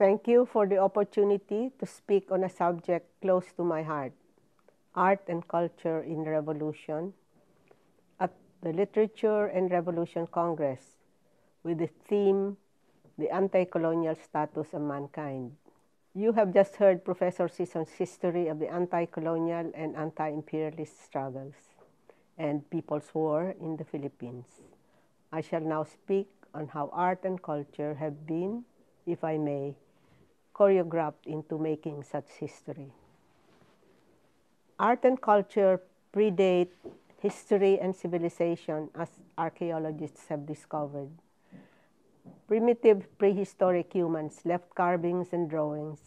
Thank you for the opportunity to speak on a subject close to my heart art and culture in revolution at the Literature and Revolution Congress with the theme The Anti Colonial Status of Mankind. You have just heard Professor Sison's history of the anti colonial and anti imperialist struggles and People's War in the Philippines. I shall now speak on how art and culture have been, if I may, choreographed into making such history. Art and culture predate history and civilization as archaeologists have discovered. Primitive prehistoric humans left carvings and drawings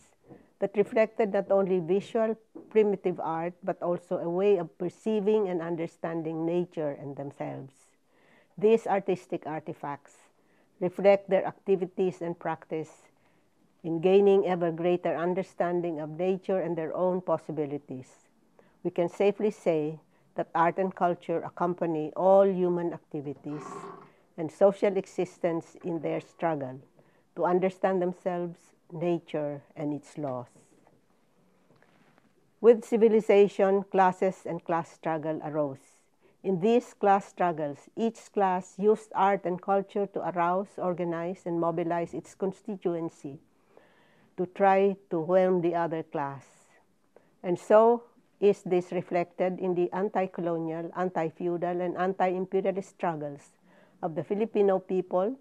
that reflected not only visual primitive art but also a way of perceiving and understanding nature and themselves. These artistic artifacts reflect their activities and practice in gaining ever greater understanding of nature and their own possibilities. We can safely say that art and culture accompany all human activities and social existence in their struggle to understand themselves, nature, and its laws. With civilization, classes and class struggle arose. In these class struggles, each class used art and culture to arouse, organize, and mobilize its constituency to try to whelm the other class. And so is this reflected in the anti-colonial, anti-feudal, and anti-imperialist struggles of the Filipino people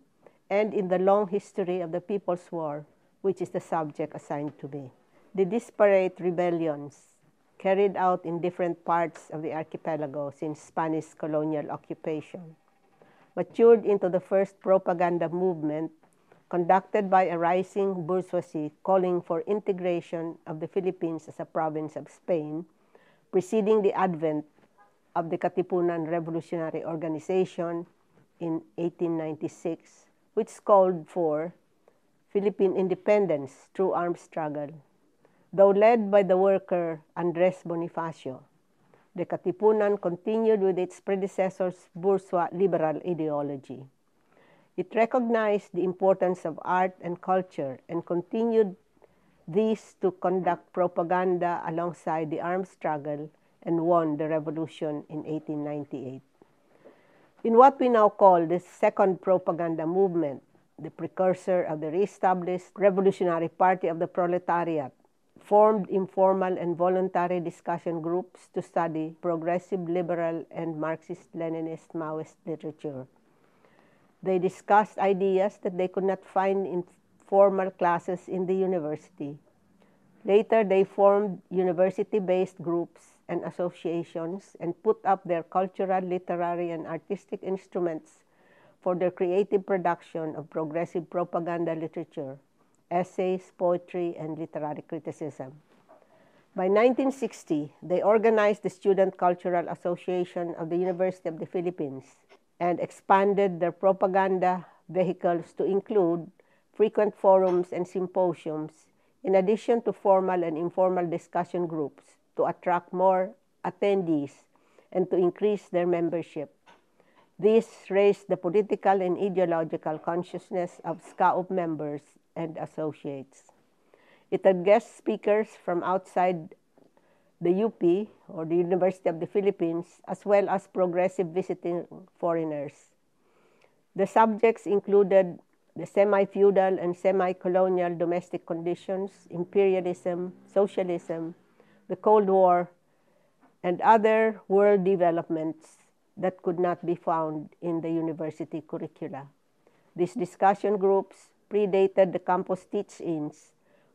and in the long history of the People's War, which is the subject assigned to me. The disparate rebellions carried out in different parts of the archipelago since Spanish colonial occupation matured into the first propaganda movement conducted by a rising bourgeoisie calling for integration of the Philippines as a province of Spain, preceding the advent of the Katipunan Revolutionary Organization in 1896, which called for Philippine independence through armed struggle. Though led by the worker Andres Bonifacio, the Katipunan continued with its predecessor's bourgeois liberal ideology. It recognized the importance of art and culture and continued these to conduct propaganda alongside the armed struggle and won the revolution in 1898. In what we now call the Second Propaganda Movement, the precursor of the re-established Revolutionary Party of the Proletariat, formed informal and voluntary discussion groups to study progressive liberal and Marxist-Leninist Maoist literature. They discussed ideas that they could not find in formal classes in the university. Later, they formed university-based groups and associations and put up their cultural, literary, and artistic instruments for their creative production of progressive propaganda literature, essays, poetry, and literary criticism. By 1960, they organized the Student Cultural Association of the University of the Philippines and expanded their propaganda vehicles to include frequent forums and symposiums, in addition to formal and informal discussion groups to attract more attendees and to increase their membership. This raised the political and ideological consciousness of SCAUP members and associates. It had guest speakers from outside the UP or the University of the Philippines, as well as progressive visiting foreigners. The subjects included the semi-feudal and semi-colonial domestic conditions, imperialism, socialism, the Cold War, and other world developments that could not be found in the university curricula. These discussion groups predated the campus teach-ins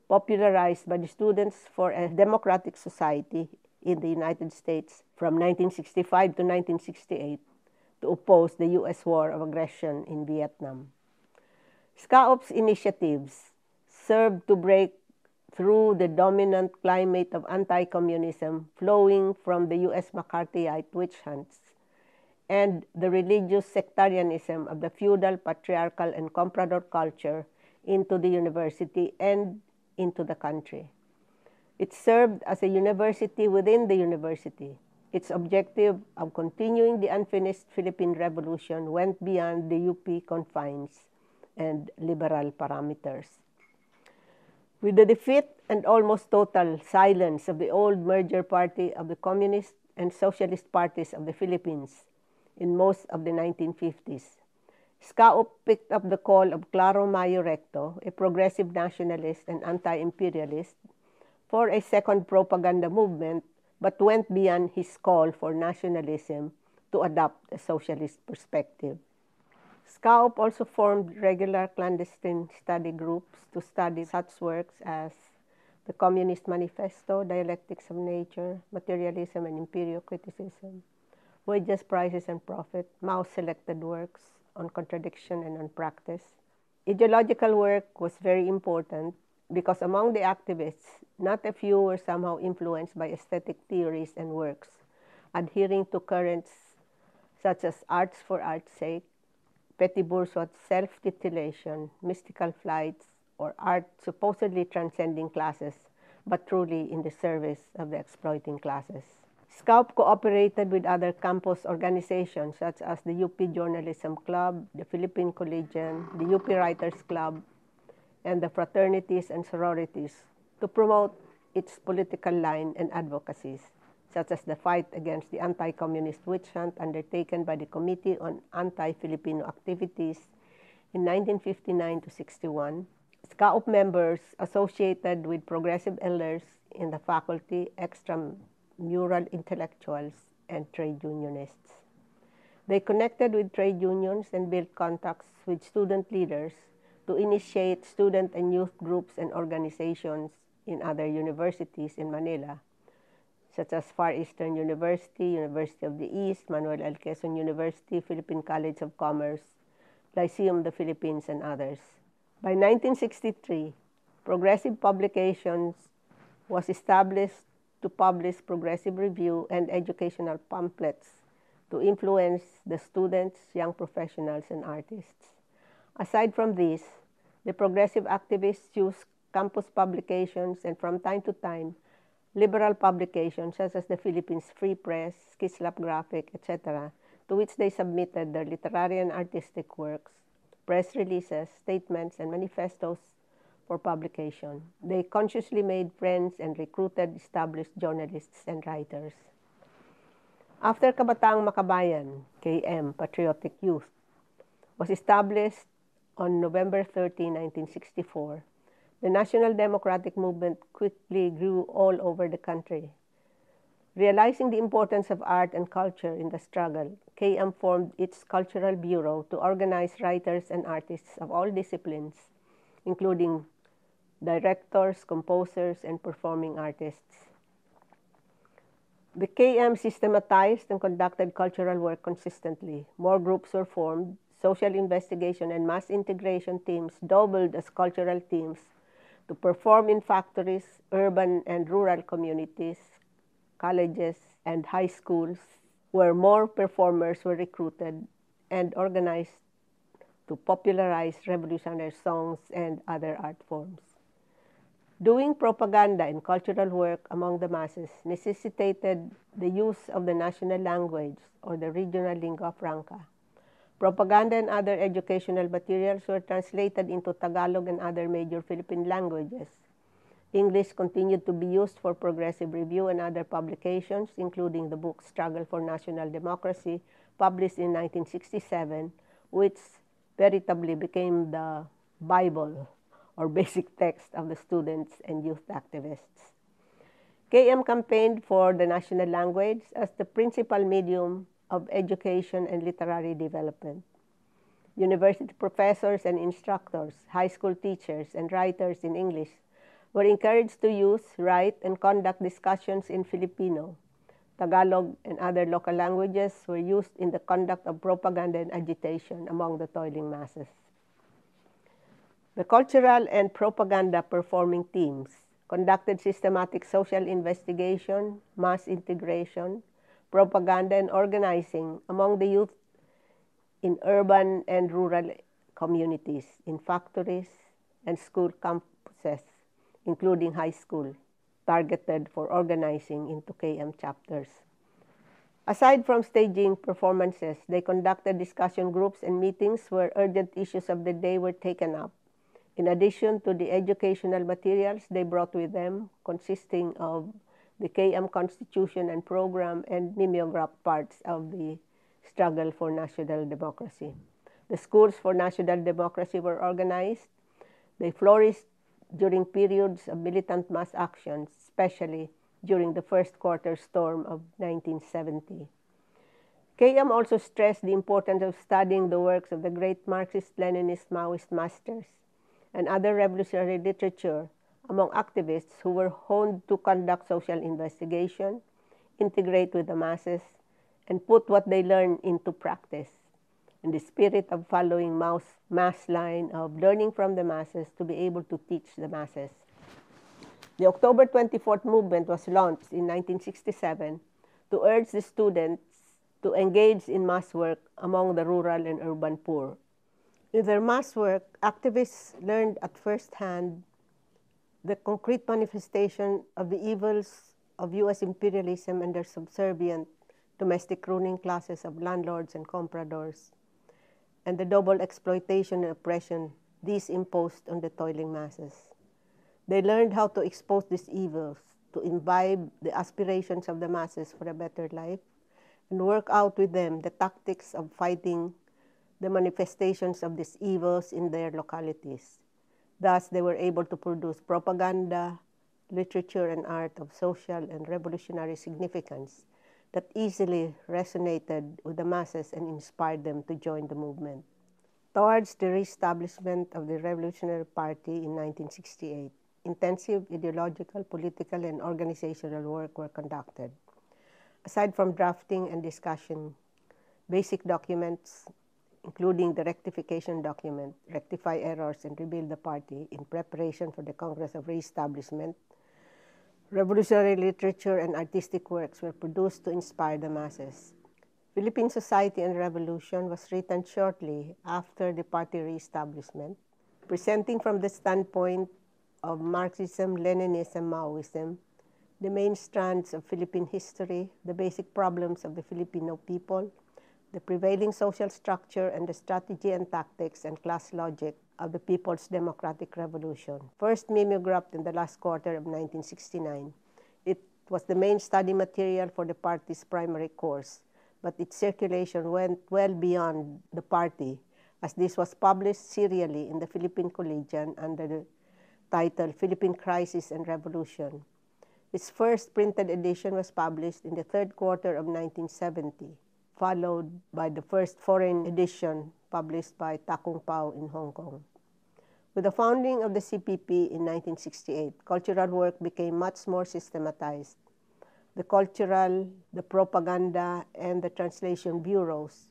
popularized by the Students for a Democratic Society in the United States from 1965 to 1968 to oppose the U.S. war of aggression in Vietnam. SCAUP's initiatives served to break through the dominant climate of anti-communism flowing from the U.S. McCarthyite witch hunts and the religious sectarianism of the feudal, patriarchal, and comprador culture into the university and into the country. It served as a university within the university. Its objective of continuing the unfinished Philippine Revolution went beyond the UP confines and liberal parameters. With the defeat and almost total silence of the old merger party of the Communist and Socialist parties of the Philippines in most of the 1950s, SCAUP picked up the call of Claro Mayo Recto, a progressive nationalist and anti-imperialist, for a second propaganda movement but went beyond his call for nationalism to adopt a socialist perspective. SCAUP also formed regular clandestine study groups to study such works as the Communist Manifesto, Dialectics of Nature, Materialism and Empirio-Criticism, Wages, Prices and Profit, Mao's selected works on contradiction and on practice. Ideological work was very important because among the activists, not a few were somehow influenced by aesthetic theories and works, adhering to currents such as arts for art's sake, petty bourgeois self-titillation, mystical flights, or art supposedly transcending classes, but truly in the service of the exploiting classes. SCAUP cooperated with other campus organizations such as the UP Journalism Club, the Philippine Collegian, the UP Writers Club, and the fraternities and sororities to promote its political line and advocacies such as the fight against the anti-communist witch hunt undertaken by the Committee on Anti-Filipino Activities in 1959 to 61, SCAUP members associated with progressive elders in the faculty, extramural intellectuals, and trade unionists. They connected with trade unions and built contacts with student leaders to initiate student and youth groups and organizations in other universities in Manila such as Far Eastern University, University of the East, Manuel L. Quezon University, Philippine College of Commerce, Lyceum of the Philippines, and others. By 1963, Progressive Publications was established to publish progressive review and educational pamphlets to influence the students, young professionals, and artists. Aside from this, the progressive activists use campus publications and from time to time liberal publications such as the Philippines Free Press, Kislap Graphic, etc., to which they submitted their literary and artistic works, press releases, statements, and manifestos for publication. They consciously made friends and recruited established journalists and writers. After Kabataang Makabayan, KM, Patriotic Youth, was established on November 13, 1964, the National Democratic Movement quickly grew all over the country. Realizing the importance of art and culture in the struggle, KM formed its Cultural Bureau to organize writers and artists of all disciplines, including directors, composers, and performing artists. The KM systematized and conducted cultural work consistently. More groups were formed. Social investigation and mass integration teams doubled as cultural teams to perform in factories, urban and rural communities, colleges, and high schools, where more performers were recruited and organized to popularize revolutionary songs and other art forms. Doing propaganda and cultural work among the masses necessitated the use of the national language or the regional lingua franca. Propaganda and other educational materials were translated into Tagalog and other major Philippine languages. English continued to be used for progressive review and other publications, including the book Struggle for National Democracy, published in 1967, which veritably became the Bible or basic text of the students and youth activists. KM campaigned for the national language as the principal medium of education and literary development. University professors and instructors, high school teachers, and writers in English were encouraged to use, write, and conduct discussions in Filipino. Tagalog and other local languages were used in the conduct of propaganda and agitation among the toiling masses. The cultural and propaganda performing teams conducted systematic social investigation, mass integration, propaganda, and organizing among the youth in urban and rural communities, in factories and school campuses, including high school, targeted for organizing into KM chapters. Aside from staging performances, they conducted discussion groups and meetings where urgent issues of the day were taken up, In addition to the educational materials they brought with them, consisting of the KM Constitution and Program and mimeograph parts of the struggle for national democracy. The schools for national democracy were organized. They flourished during periods of militant mass actions, especially during the first quarter storm of 1970. KM also stressed the importance of studying the works of the great Marxist-Leninist Maoist masters and other revolutionary literature among activists who were honed to conduct social investigation, integrate with the masses, and put what they learned into practice in the spirit of following Mao's mass line of learning from the masses to be able to teach the masses. The October 24th movement was launched in 1967 to urge the students to engage in mass work among the rural and urban poor. In their mass work, activists learned at first hand the concrete manifestation of the evils of U.S. imperialism and their subservient domestic ruling classes of landlords and compradors, and the double exploitation and oppression these imposed on the toiling masses. They learned how to expose these evils, to imbibe the aspirations of the masses for a better life, and work out with them the tactics of fighting the manifestations of these evils in their localities. Thus, they were able to produce propaganda, literature, and art of social and revolutionary significance that easily resonated with the masses and inspired them to join the movement. Towards the reestablishment of the Revolutionary Party in 1968, intensive ideological, political, and organizational work were conducted. Aside from drafting and discussion, basic documents, including the rectification document, rectify errors and rebuild the party in preparation for the Congress of Reestablishment, revolutionary literature and artistic works were produced to inspire the masses. Philippine Society and Revolution was written shortly after the party reestablishment, presenting from the standpoint of Marxism, Leninism, Maoism, the main strands of Philippine history, the basic problems of the Filipino people, the prevailing social structure and the strategy and tactics and class logic of the People's Democratic Revolution. First mimeographed in the last quarter of 1969, it was the main study material for the party's primary course, but its circulation went well beyond the party as this was published serially in the Philippine Collegian under the title Philippine Crisis and Revolution. Its first printed edition was published in the third quarter of 1970, followed by the first foreign edition published by Ta Kung Pao in Hong Kong. With the founding of the CPP in 1968, cultural work became much more systematized. The cultural, the propaganda, and the translation bureaus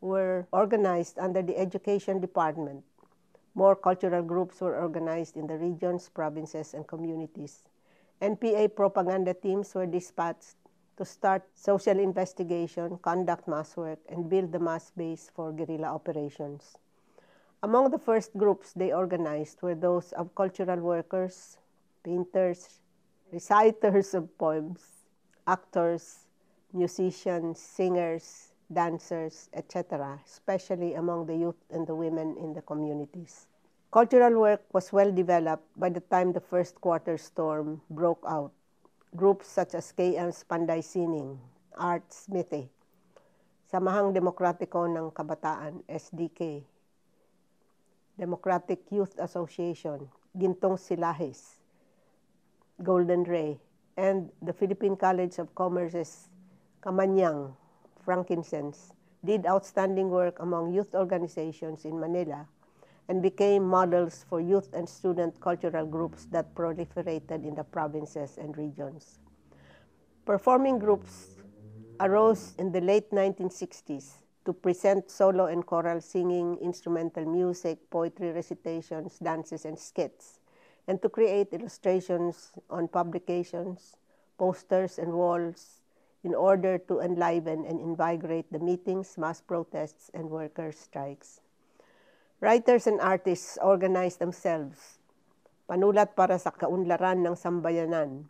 were organized under the Education Department more cultural groups were organized in the regions, provinces, and communities. NPA propaganda teams were dispatched to start social investigation, conduct mass work, and build the mass base for guerrilla operations. Among the first groups they organized were those of cultural workers, painters, reciters of poems, actors, musicians, singers, dancers, etc., especially among the youth and the women in the communities. Cultural work was well developed by the time the first quarter storm broke out. Groups such as KM's Panday Sining, Art Smithy, Samahang Demokratiko ng Kabataan, SDK, Democratic Youth Association, Gintong Silahis, Golden Ray, and the Philippine College of Commerce's Kamanyang frankincense, did outstanding work among youth organizations in Manila and became models for youth and student cultural groups that proliferated in the provinces and regions. Performing groups arose in the late 1960s to present solo and choral singing, instrumental music, poetry recitations, dances, and skits, and to create illustrations on publications, posters, and walls in order to enliven and invigorate the meetings, mass protests, and workers' strikes. Writers and artists organized themselves. Panulat para sa kaunlaran ng sambayanan.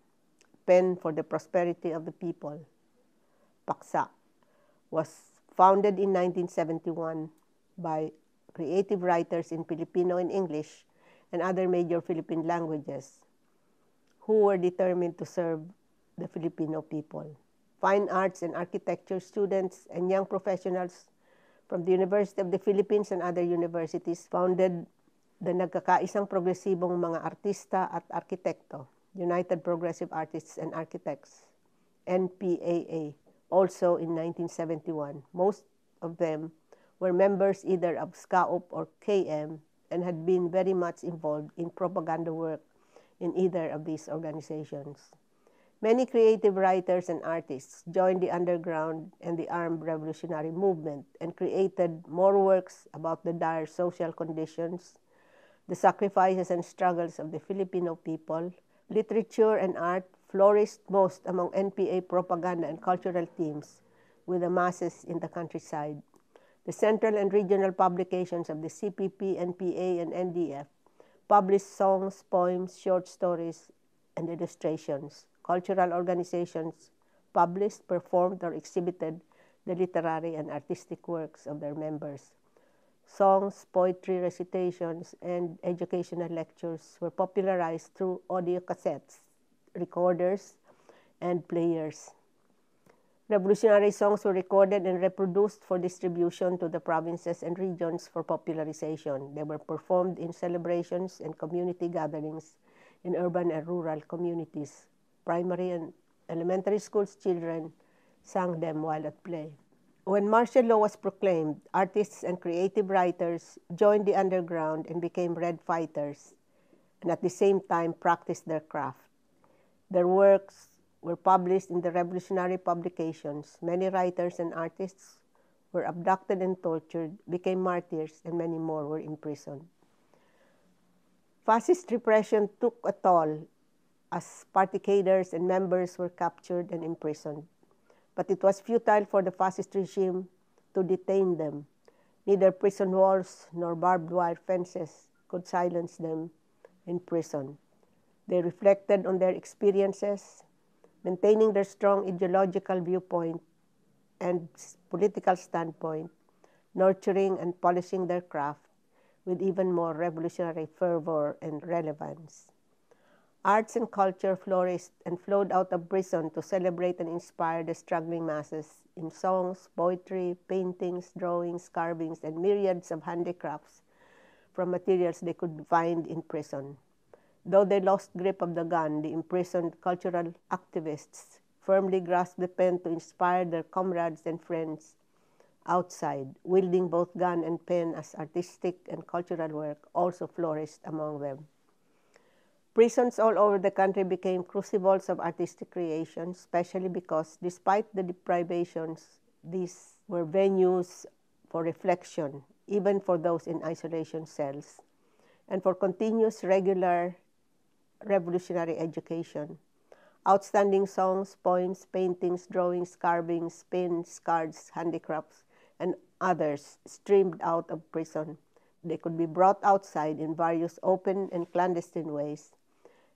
Pen for the prosperity of the people. Paksa was founded in 1971 by creative writers in Filipino and English and other major Philippine languages who were determined to serve the Filipino people. Fine arts and architecture students and young professionals from the University of the Philippines and other universities founded the nagkakaisang progresibong mga artista at arkitekto, United Progressive Artists and Architects, NPAA, also in 1971. Most of them were members either of SCAOP or KM and had been very much involved in propaganda work in either of these organizations. Many creative writers and artists joined the underground and the armed revolutionary movement and created more works about the dire social conditions, the sacrifices and struggles of the Filipino people. Literature and art flourished most among NPA propaganda and cultural teams with the masses in the countryside. The central and regional publications of the CPP, NPA, and NDF published songs, poems, short stories, and illustrations cultural organizations published, performed, or exhibited the literary and artistic works of their members. Songs, poetry, recitations, and educational lectures were popularized through audio cassettes, recorders, and players. Revolutionary songs were recorded and reproduced for distribution to the provinces and regions for popularization. They were performed in celebrations and community gatherings in urban and rural communities primary and elementary schools children sang them while at play. When martial law was proclaimed, artists and creative writers joined the underground and became red fighters, and at the same time practiced their craft. Their works were published in the revolutionary publications. Many writers and artists were abducted and tortured, became martyrs, and many more were imprisoned. Fascist repression took a toll as party cadres and members were captured and imprisoned. But it was futile for the fascist regime to detain them. Neither prison walls nor barbed wire fences could silence them in prison. They reflected on their experiences, maintaining their strong ideological viewpoint and political standpoint, nurturing and polishing their craft with even more revolutionary fervor and relevance. Arts and culture flourished and flowed out of prison to celebrate and inspire the struggling masses in songs, poetry, paintings, drawings, carvings, and myriads of handicrafts from materials they could find in prison. Though they lost grip of the gun, the imprisoned cultural activists firmly grasped the pen to inspire their comrades and friends outside, wielding both gun and pen as artistic and cultural work also flourished among them. Prisons all over the country became crucibles of artistic creation, especially because, despite the deprivations, these were venues for reflection, even for those in isolation cells, and for continuous, regular, revolutionary education. Outstanding songs, poems, paintings, drawings, carvings, pins, cards, handicrafts, and others streamed out of prison. They could be brought outside in various open and clandestine ways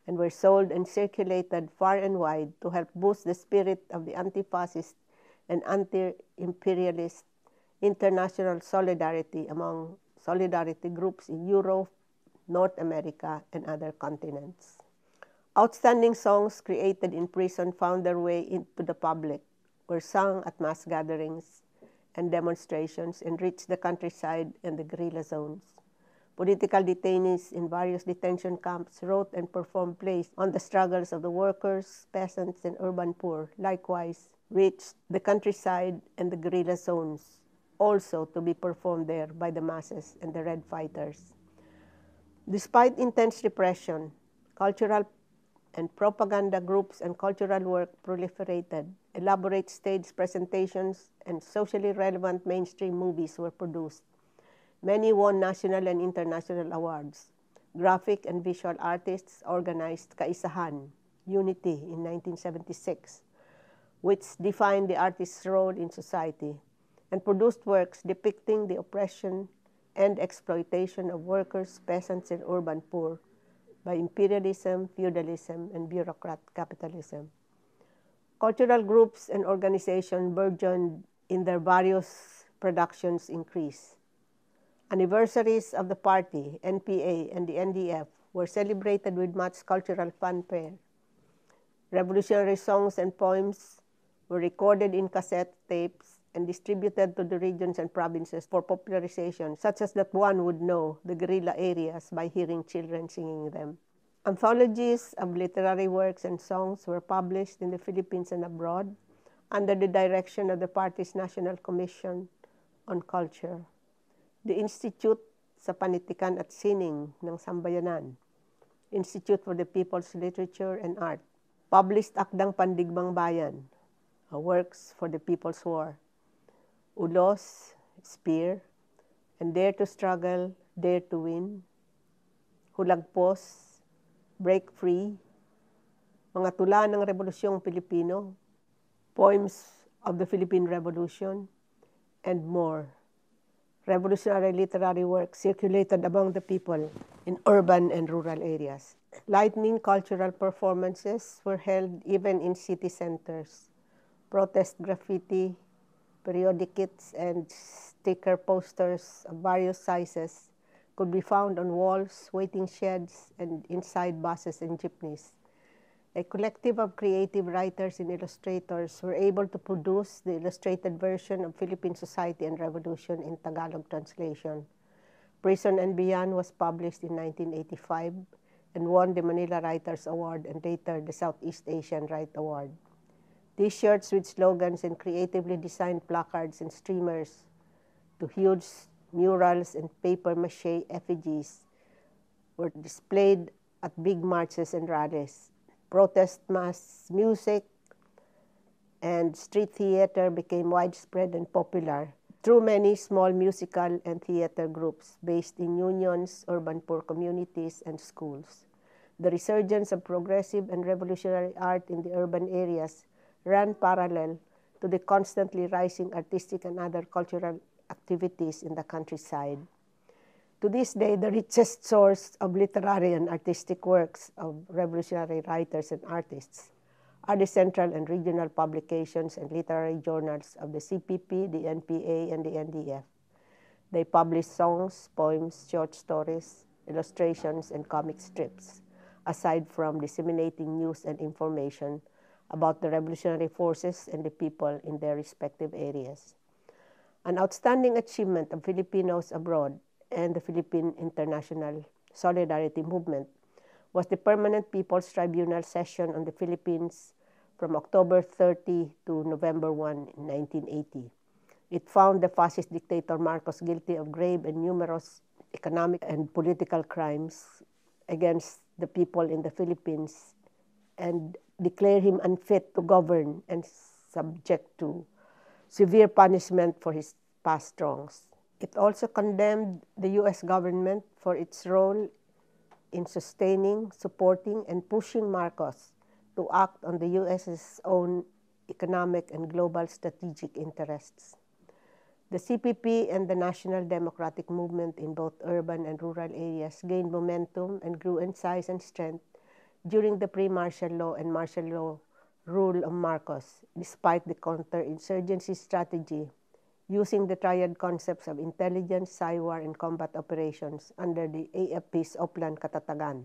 and were sold and circulated far and wide to help boost the spirit of the anti-fascist and anti-imperialist international solidarity among solidarity groups in Europe, North America, and other continents. Outstanding songs created in prison found their way into the public, were sung at mass gatherings and demonstrations, and reached the countryside and the guerrilla zones. Political detainees in various detention camps wrote and performed plays on the struggles of the workers, peasants, and urban poor. Likewise, reached the countryside and the guerrilla zones, also to be performed there by the masses and the Red Fighters. Despite intense repression, cultural and propaganda groups and cultural work proliferated. Elaborate stage presentations and socially relevant mainstream movies were produced. Many won national and international awards. Graphic and visual artists organized Kaisahan, Unity in 1976, which defined the artist's role in society and produced works depicting the oppression and exploitation of workers, peasants, and urban poor by imperialism, feudalism, and bureaucrat capitalism. Cultural groups and organizations burgeoned in their various productions increased Anniversaries of the party, NPA, and the NDF were celebrated with much cultural fanfare. Revolutionary songs and poems were recorded in cassette tapes and distributed to the regions and provinces for popularization, such as that one would know the guerrilla areas by hearing children singing them. Anthologies of literary works and songs were published in the Philippines and abroad under the direction of the party's National Commission on Culture. The Institute sa Panitikan at Sining ng Sambayanan, Institute for the People's Literature and Art, published Akdang Pandigmang Bayan, Works for the People's War, Ulos, Spear, and Dare to Struggle, Dare to Win, Hulagpos, Break Free, mga tula ng Revolusyong Pilipino, poems of the Philippine Revolution, and more. Revolutionary literary works circulated among the people in urban and rural areas. Lightning cultural performances were held even in city centers. Protest graffiti, periodic kits, and sticker posters of various sizes could be found on walls, waiting sheds, and inside buses and jeepneys. A collective of creative writers and illustrators were able to produce the illustrated version of Philippine Society and Revolution in Tagalog translation. Prison and Beyond was published in 1985 and won the Manila Writers Award and later the Southeast Asian Write Award. T-shirts with slogans and creatively designed placards and streamers to huge murals, and paper mache effigies were displayed at big marches and rallies. Protest mass music and street theater became widespread and popular through many small musical and theater groups based in unions, urban poor communities, and schools. The resurgence of progressive and revolutionary art in the urban areas ran parallel to the constantly rising artistic and other cultural activities in the countryside. To this day, the richest source of literary and artistic works of revolutionary writers and artists are the central and regional publications and literary journals of the CPP, the NPA, and the NDF. They publish songs, poems, short stories, illustrations, and comic strips, aside from disseminating news and information about the revolutionary forces and the people in their respective areas. An outstanding achievement of Filipinos abroad and the Philippine International Solidarity Movement was the Permanent People's Tribunal session on the Philippines from October 30 to November 1, 1980. It found the fascist dictator Marcos guilty of grave and numerous economic and political crimes against the people in the Philippines and declared him unfit to govern and subject to severe punishment for his past wrongs. It also condemned the U.S. government for its role in sustaining, supporting, and pushing Marcos to act on the U.S.'s own economic and global strategic interests. The CPP and the National Democratic Movement in both urban and rural areas gained momentum and grew in size and strength during the pre-martial law and martial law rule of Marcos, despite the counterinsurgency strategy using the triad concepts of intelligence, psywar, and combat operations under the AFP's Oplan Katatagan,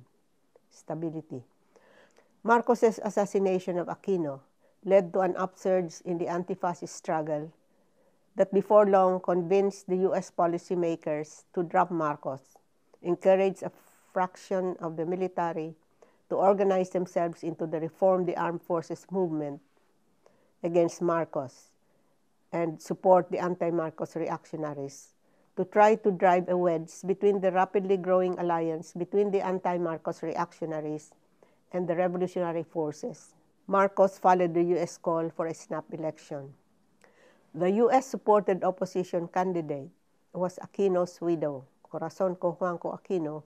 stability. Marcos's assassination of Aquino led to an upsurge in the anti-fascist struggle that before long convinced the U.S. policymakers to drop Marcos, encouraged a fraction of the military to organize themselves into the Reform the Armed Forces movement against Marcos and support the anti-Marcos reactionaries to try to drive a wedge between the rapidly growing alliance between the anti-Marcos reactionaries and the revolutionary forces. Marcos followed the U.S. call for a snap election. The U.S.-supported opposition candidate was Aquino's widow, Corazon Cojuangco Aquino,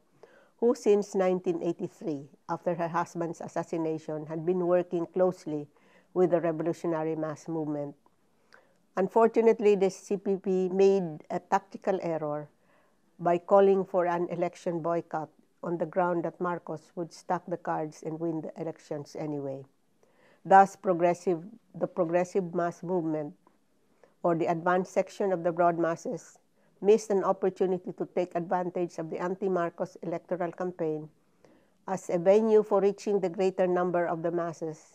who since 1983, after her husband's assassination, had been working closely with the revolutionary mass movement. Unfortunately, the CPP made a tactical error by calling for an election boycott on the ground that Marcos would stack the cards and win the elections anyway. Thus, progressive, the progressive mass movement, or the advanced section of the broad masses, missed an opportunity to take advantage of the anti-Marcos electoral campaign as a venue for reaching the greater number of the masses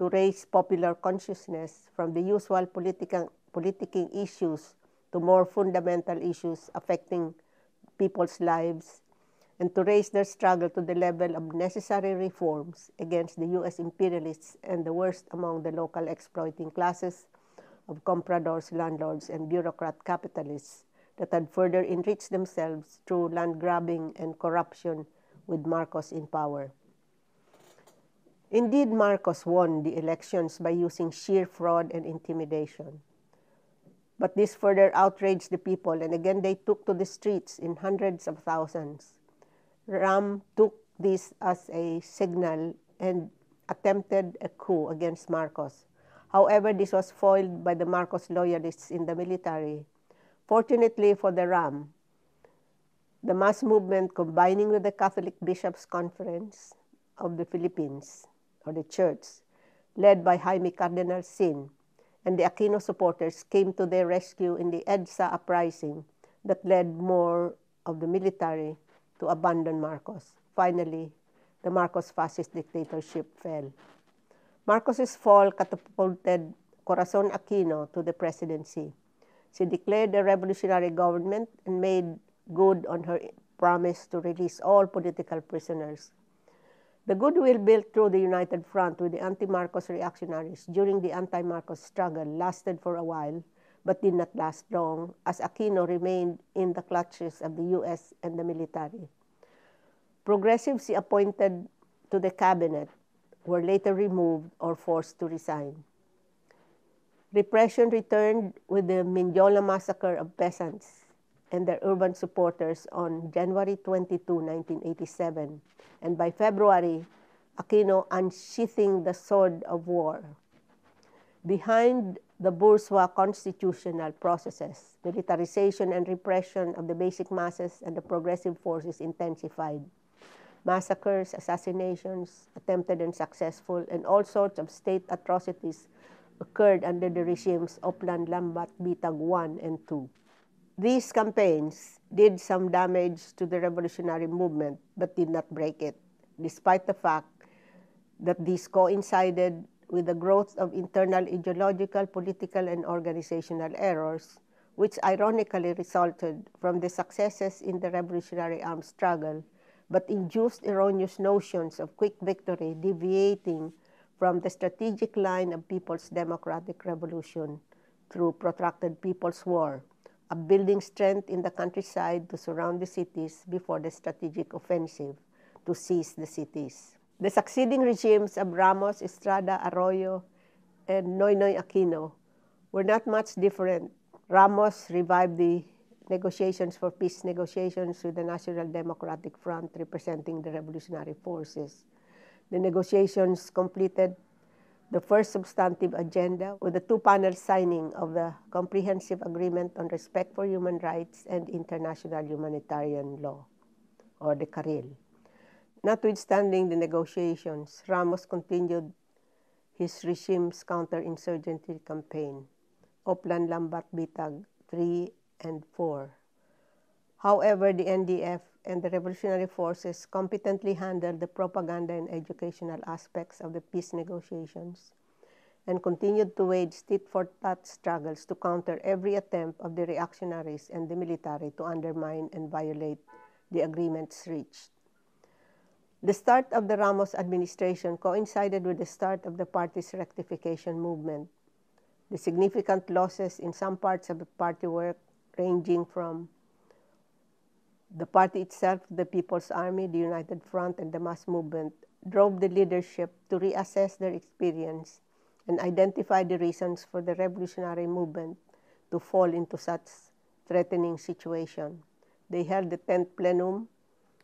to raise popular consciousness from the usual political, politicking issues to more fundamental issues affecting people's lives and to raise their struggle to the level of necessary reforms against the U.S. imperialists and the worst among the local exploiting classes of compradors, landlords, and bureaucrat capitalists that had further enriched themselves through land grabbing and corruption with Marcos in power. Indeed, Marcos won the elections by using sheer fraud and intimidation. But this further outraged the people, and again they took to the streets in hundreds of thousands. Ram took this as a signal and attempted a coup against Marcos. However, this was foiled by the Marcos loyalists in the military. Fortunately for the Ram, the mass movement combining with the Catholic Bishops' Conference of the Philippines, or the church, led by Jaime Cardinal Sin, and the Aquino supporters came to their rescue in the EDSA uprising that led more of the military to abandon Marcos. Finally, the Marcos fascist dictatorship fell. Marcos's fall catapulted Corazon Aquino to the presidency. She declared a revolutionary government and made good on her promise to release all political prisoners. The goodwill built through the United Front with the anti-Marcos reactionaries during the anti-Marcos struggle lasted for a while, but did not last long, as Aquino remained in the clutches of the U.S. and the military. Progressives he appointed to the cabinet were later removed or forced to resign. Repression returned with the Mendiola massacre of peasants and their urban supporters on January 22, 1987, and by February, Aquino unsheathing the sword of war. Behind the bourgeois constitutional processes, militarization and repression of the basic masses and the progressive forces intensified. Massacres, assassinations, attempted and successful, and all sorts of state atrocities occurred under the regimes Oplan Lambat Bitag I and II. These campaigns did some damage to the revolutionary movement but did not break it, despite the fact that these coincided with the growth of internal ideological, political, and organizational errors, which ironically resulted from the successes in the revolutionary armed struggle, but induced erroneous notions of quick victory deviating from the strategic line of People's Democratic Revolution through protracted People's War of building strength in the countryside to surround the cities before the strategic offensive to seize the cities. The succeeding regimes of Ramos, Estrada, Arroyo, and Noynoy Aquino were not much different. Ramos revived the negotiations for peace negotiations with the National Democratic Front representing the revolutionary forces. The negotiations completed the first substantive agenda with the two-panel signing of the Comprehensive Agreement on Respect for Human Rights and International Humanitarian Law, or the CARIL. Notwithstanding the negotiations, Ramos continued his regime's counterinsurgency campaign, Oplan Lambat Bitag 3 and 4. However, the NDF and the revolutionary forces competently handled the propaganda and educational aspects of the peace negotiations and continued to wage tit-for-tat struggles to counter every attempt of the reactionaries and the military to undermine and violate the agreements reached. The start of the Ramos administration coincided with the start of the party's rectification movement. The significant losses in some parts of the party work ranging from the party itself, the People's Army, the United Front, and the mass movement drove the leadership to reassess their experience and identify the reasons for the revolutionary movement to fall into such threatening situation. They held the 10th plenum,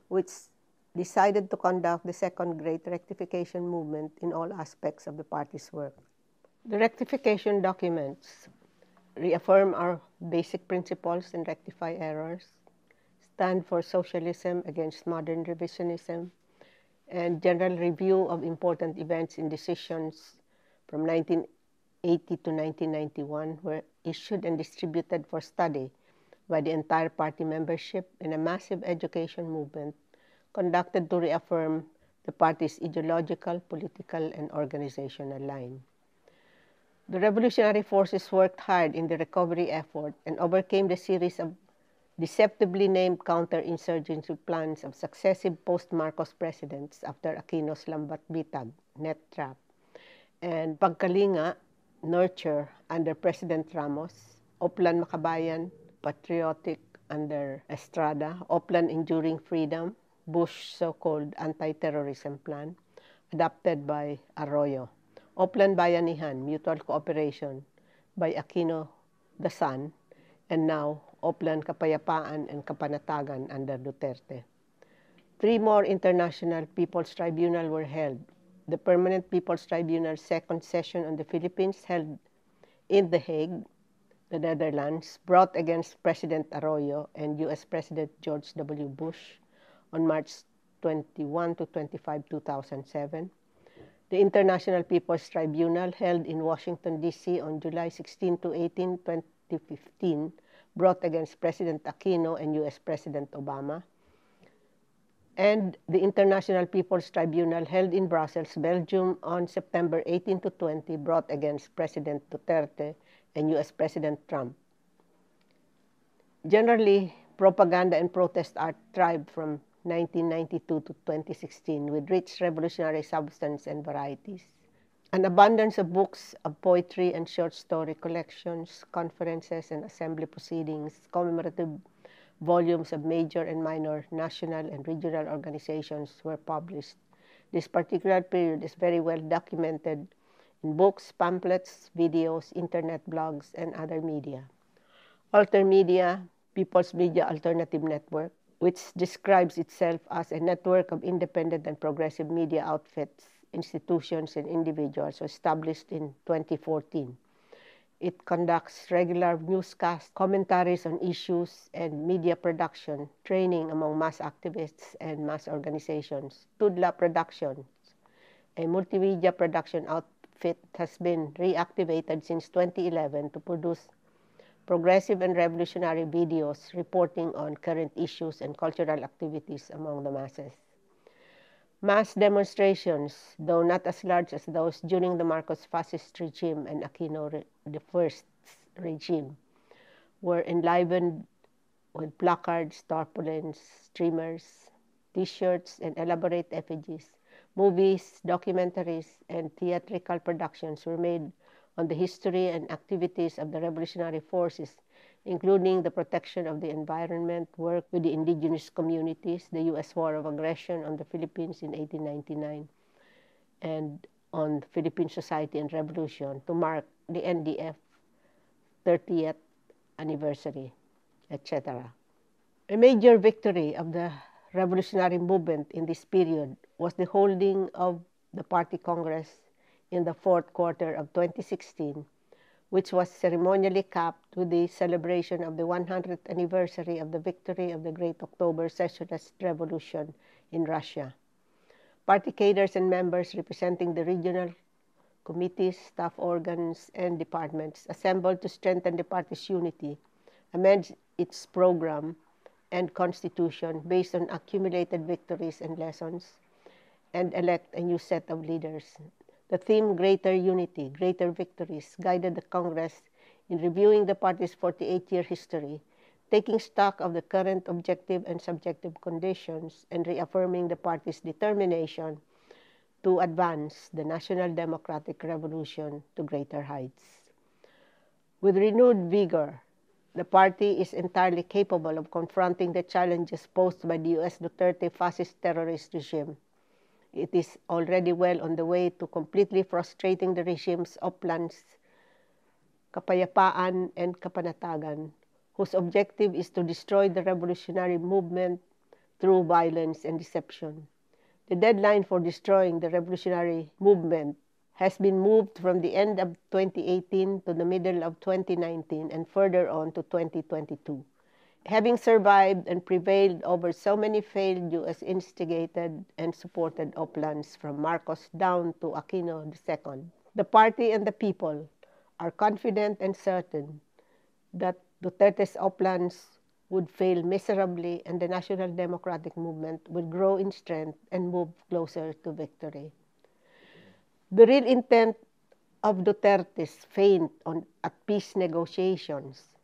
which decided to conduct the second great rectification movement in all aspects of the party's work. The rectification documents reaffirm our basic principles and rectify errors stand for socialism against modern revisionism, and general review of important events and decisions from 1980 to 1991 were issued and distributed for study by the entire party membership in a massive education movement conducted to reaffirm the party's ideological, political, and organizational line. The revolutionary forces worked hard in the recovery effort and overcame the series of deceptively named counterinsurgency plans of successive post-Marcos presidents after Aquino's Lambat Bitag, net trap, and Pagkalinga, nurture under President Ramos, Oplan Makabayan, patriotic under Estrada, Oplan Enduring Freedom, Bush so-called anti-terrorism plan, adopted by Arroyo. Oplan Bayanihan, Mutual Cooperation by Aquino the Son, and now Oplan Kapayapaan and Kapanatagan under Duterte. Three more international People's Tribunal were held. The Permanent People's Tribunal second session on the Philippines held in The Hague, the Netherlands, brought against President Arroyo and U.S. President George W. Bush on March 21 to 25, 2007. The International People's Tribunal held in Washington, D.C. on July 16 to 18, 2015, brought against President Aquino and U.S. President Obama. And the International People's Tribunal held in Brussels, Belgium on September 18 to 20, brought against President Duterte and U.S. President Trump. Generally, propaganda and protest art thrived from 1992 to 2016 with rich revolutionary substance and varieties. An abundance of books of poetry and short story collections, conferences and assembly proceedings, commemorative volumes of major and minor national and regional organizations were published. This particular period is very well documented in books, pamphlets, videos, internet blogs, and other media. AlterMidya, People's Media Alternative Network, which describes itself as a network of independent and progressive media outfits, institutions, and individuals established in 2014. It conducts regular newscasts, commentaries on issues, and media production, training among mass activists and mass organizations. Tudla Productions, a multimedia production outfit, has been reactivated since 2011 to produce progressive and revolutionary videos reporting on current issues and cultural activities among the masses. Mass demonstrations, though not as large as those during the Marcos fascist regime and Aquino re the first regime, were enlivened with placards, tarpaulins, streamers, t-shirts, and elaborate effigies. Movies, documentaries, and theatrical productions were made on the history and activities of the revolutionary forces, including the protection of the environment, work with the indigenous communities, the U.S. war of aggression on the Philippines in 1899, and on Philippine Society and Revolution to mark the NDF 30th anniversary, etc. A major victory of the revolutionary movement in this period was the holding of the Party Congress in the fourth quarter of 2016, which was ceremonially capped with the celebration of the 100th anniversary of the victory of the Great October Socialist Revolution in Russia. Party cadres and members representing the regional committees, staff organs, and departments assembled to strengthen the party's unity, amend its program and constitution based on accumulated victories and lessons, and elect a new set of leaders the theme Greater Unity, Greater Victories guided the Congress in reviewing the party's 48-year history, taking stock of the current objective and subjective conditions, and reaffirming the party's determination to advance the National Democratic Revolution to greater heights. With renewed vigor, the party is entirely capable of confronting the challenges posed by the U.S. Duterte fascist terrorist regime it is already well on the way to completely frustrating the regimes of plans, Kapayapaan and Kapanatagan, whose objective is to destroy the revolutionary movement through violence and deception. The deadline for destroying the revolutionary movement has been moved from the end of 2018 to the middle of 2019 and further on to 2022 having survived and prevailed over so many failed U.S. instigated and supported Oplans from Marcos down to Aquino II, the party and the people are confident and certain that Duterte's Oplans would fail miserably and the National Democratic Movement would grow in strength and move closer to victory. The real intent of Duterte's feint on, at peace negotiations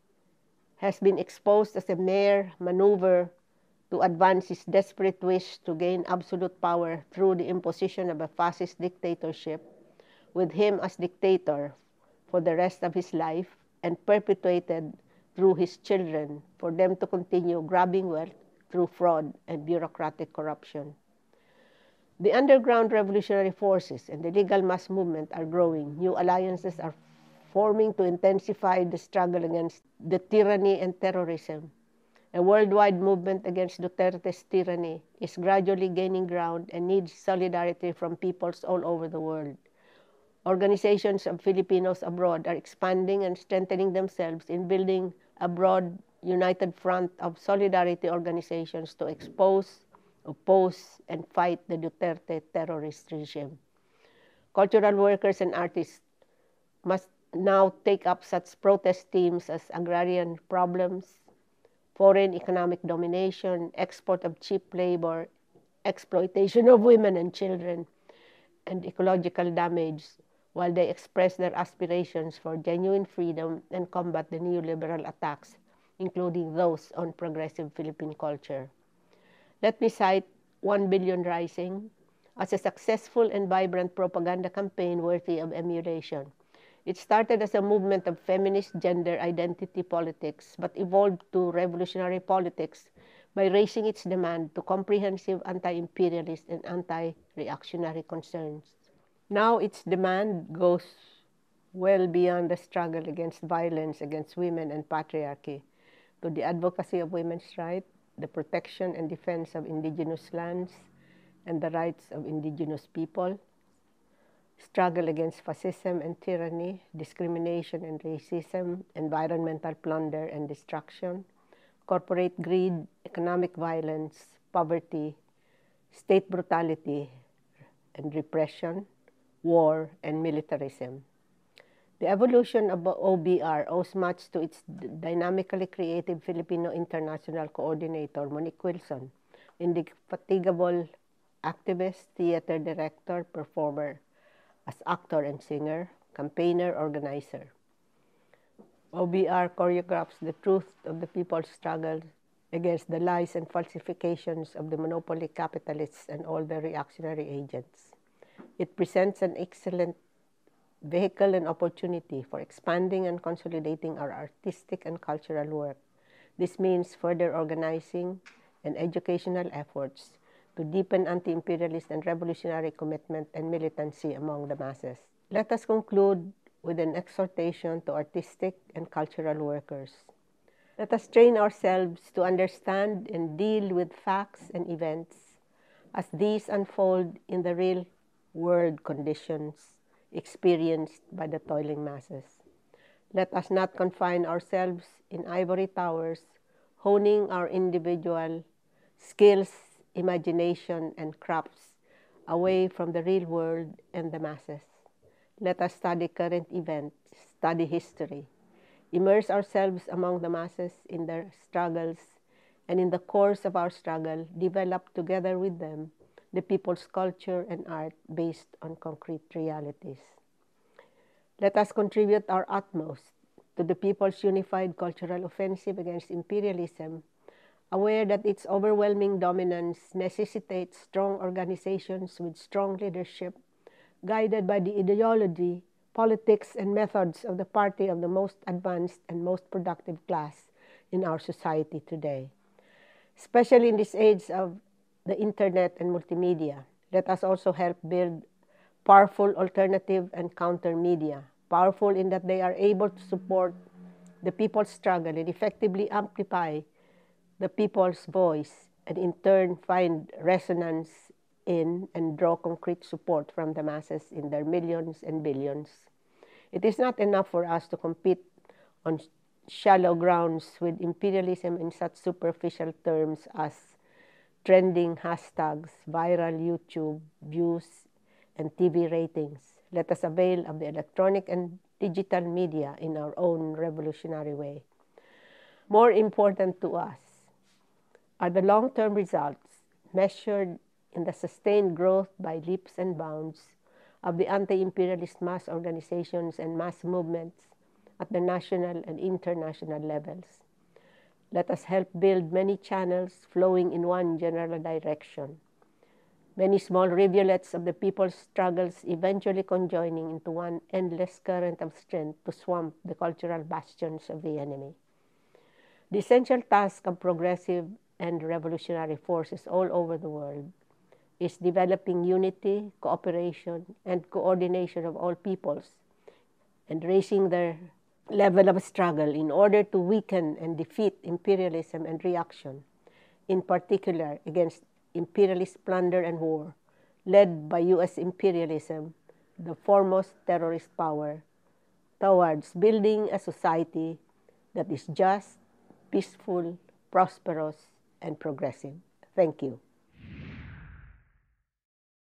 has been exposed as a mere maneuver to advance his desperate wish to gain absolute power through the imposition of a fascist dictatorship, with him as dictator for the rest of his life and perpetuated through his children for them to continue grabbing wealth through fraud and bureaucratic corruption. The underground revolutionary forces and the legal mass movement are growing. New alliances are forming to intensify the struggle against the tyranny and terrorism. A worldwide movement against Duterte's tyranny is gradually gaining ground and needs solidarity from peoples all over the world. Organizations of Filipinos abroad are expanding and strengthening themselves in building a broad united front of solidarity organizations to expose, oppose, and fight the Duterte terrorist regime. Cultural workers and artists must now take up such protest themes as agrarian problems, foreign economic domination, export of cheap labor, exploitation of women and children, and ecological damage while they express their aspirations for genuine freedom and combat the neoliberal attacks, including those on progressive Philippine culture. Let me cite 1 Billion Rising as a successful and vibrant propaganda campaign worthy of emulation. It started as a movement of feminist gender identity politics but evolved to revolutionary politics by raising its demand to comprehensive anti-imperialist and anti-reactionary concerns. Now its demand goes well beyond the struggle against violence against women and patriarchy to the advocacy of women's rights, the protection and defense of indigenous lands and the rights of indigenous people, struggle against fascism and tyranny, discrimination and racism, environmental plunder and destruction, corporate greed, economic violence, poverty, state brutality and repression, war, and militarism. The evolution of OBR owes much to its dynamically creative Filipino international coordinator, Monique Wilson, indefatigable activist, theater director, performer, as actor and singer, campaigner, organizer. OBR choreographs the truth of the people's struggle against the lies and falsifications of the monopoly capitalists and all their reactionary agents. It presents an excellent vehicle and opportunity for expanding and consolidating our artistic and cultural work. This means further organizing and educational efforts to deepen anti-imperialist and revolutionary commitment and militancy among the masses. Let us conclude with an exhortation to artistic and cultural workers. Let us train ourselves to understand and deal with facts and events as these unfold in the real world conditions experienced by the toiling masses. Let us not confine ourselves in ivory towers, honing our individual skills, imagination, and crafts away from the real world and the masses. Let us study current events, study history, immerse ourselves among the masses in their struggles, and in the course of our struggle, develop together with them the people's culture and art based on concrete realities. Let us contribute our utmost to the people's unified cultural offensive against imperialism, aware that its overwhelming dominance necessitates strong organizations with strong leadership, guided by the ideology, politics, and methods of the party of the most advanced and most productive class in our society today. Especially in this age of the internet and multimedia. Let us also help build powerful alternative and counter media, powerful in that they are able to support the people's struggle and effectively amplify the people's voice and in turn find resonance in and draw concrete support from the masses in their millions and billions. It is not enough for us to compete on shallow grounds with imperialism in such superficial terms as trending hashtags, viral YouTube views, and TV ratings. Let us avail of the electronic and digital media in our own revolutionary way. More important to us are the long term results measured in the sustained growth by leaps and bounds of the anti imperialist mass organizations and mass movements at the national and international levels. Let us help build many channels flowing in one general direction. Many small rivulets of the people's struggles eventually conjoining into one endless current of strength to swamp the cultural bastions of the enemy. The essential task of progressive and revolutionary forces all over the world is developing unity, cooperation, and coordination of all peoples and raising their level of struggle in order to weaken and defeat imperialism and reaction, in particular against imperialist plunder and war, led by U.S. imperialism, the foremost terrorist power, towards building a society that is just, peaceful, prosperous, and progressive. Thank you.